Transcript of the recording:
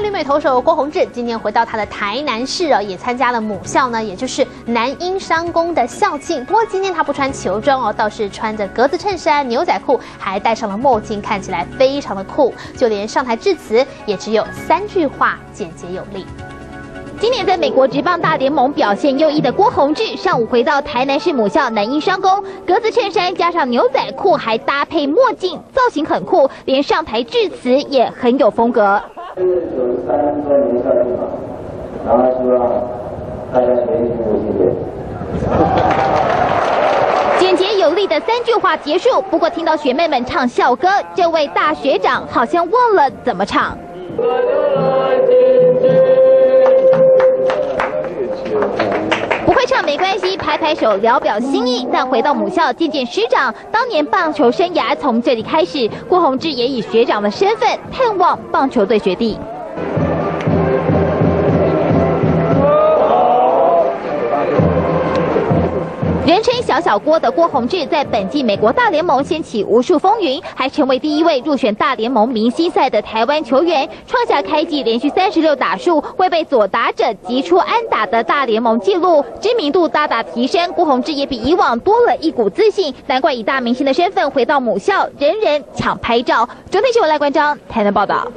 旅美投手郭宏志今天回到他的台南市哦，也参加了母校呢，也就是南英商工的校庆。不过今天他不穿球装哦，倒是穿着格子衬衫、牛仔裤，还戴上了墨镜，看起来非常的酷。就连上台致辞也只有三句话，简洁有力。今年在美国职棒大联盟表现优异的郭宏志，上午回到台南市母校南英商工，格子衬衫加上牛仔裤，还搭配墨镜，造型很酷，连上台致辞也很有风格。三周年校庆嘛，然后希望大家全力以赴，谢谢。简洁有力的三句话结束。不过听到学妹们唱校歌，这位大学长好像忘了怎么唱。不会唱没关系，拍拍手聊表心意。但回到母校见见师长，当年棒球生涯从这里开始。郭宏志也以学长的身份探望棒球队学弟。人称“小小郭”的郭宏志，在本季美国大联盟掀起无数风云，还成为第一位入选大联盟明星赛的台湾球员，创下开季连续三十六打数未被左打者击出安打的大联盟纪录，知名度大大提升。郭宏志也比以往多了一股自信，难怪以大明星的身份回到母校，人人抢拍照。昨天新闻赖关章台南报道。